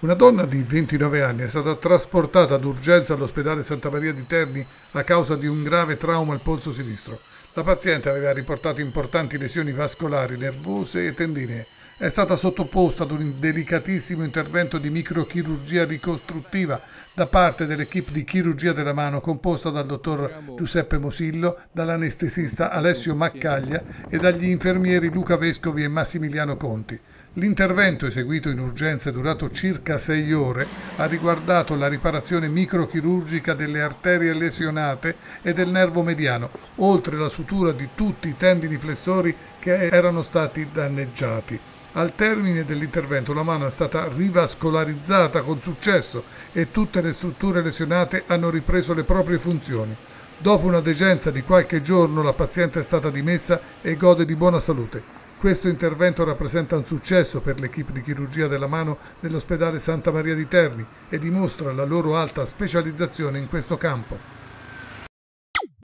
Una donna di 29 anni è stata trasportata d'urgenza all'ospedale Santa Maria di Terni a causa di un grave trauma al polso sinistro. La paziente aveva riportato importanti lesioni vascolari, nervose e tendinee. È stata sottoposta ad un delicatissimo intervento di microchirurgia ricostruttiva da parte dell'equipe di chirurgia della mano composta dal dottor Giuseppe Mosillo, dall'anestesista Alessio Maccaglia e dagli infermieri Luca Vescovi e Massimiliano Conti. L'intervento eseguito in urgenza e durato circa sei ore ha riguardato la riparazione microchirurgica delle arterie lesionate e del nervo mediano, oltre la sutura di tutti i tendini flessori che erano stati danneggiati. Al termine dell'intervento la mano è stata rivascolarizzata con successo e tutte le strutture lesionate hanno ripreso le proprie funzioni. Dopo una degenza di qualche giorno la paziente è stata dimessa e gode di buona salute. Questo intervento rappresenta un successo per l'equipe di chirurgia della mano dell'ospedale Santa Maria di Terni e dimostra la loro alta specializzazione in questo campo.